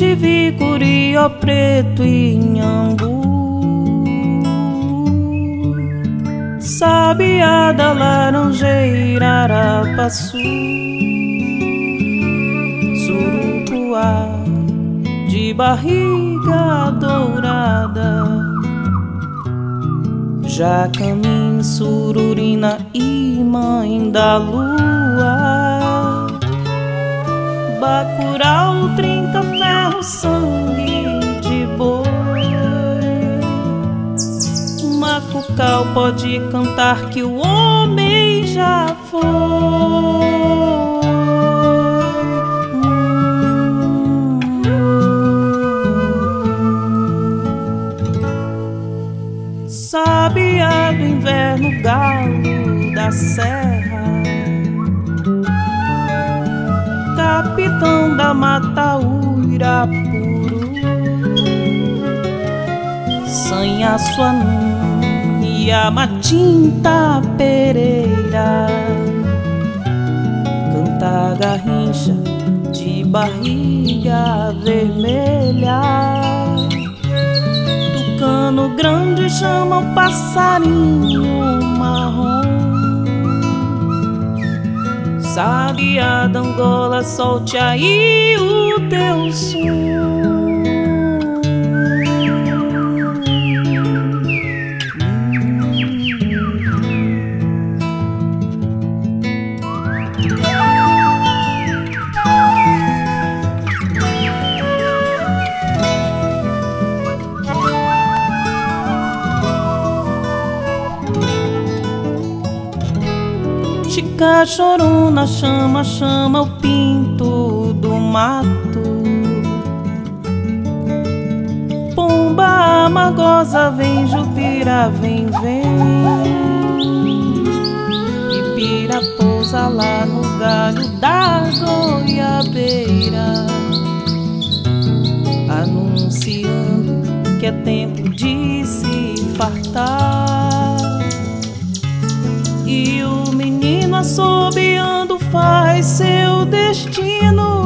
Rio Preto e Inhambu Sabiá da Laranjeira Arapaçu. Surucuá de barriga dourada. Jacamim, Sururina e Mãe da Lua. Bacurau, trinta ferro, sangue de boi. Macucal pode cantar que o homem já foi. Sabiá do inverno, galo da serra. Capitão da mata Uirapuru Sanha sua e a Matinta Pereira Canta garrincha de barriga vermelha Tucano grande chama o passarinho marrom. Sabiá da Angola, solte aí o teu Chica chorona chama, chama o pinto do mato. Pomba amagosa vem, Jupira vem, vem. E pira pousa lá no galho da goiabeira. Anunciando que é tempo de assobiando faz seu destino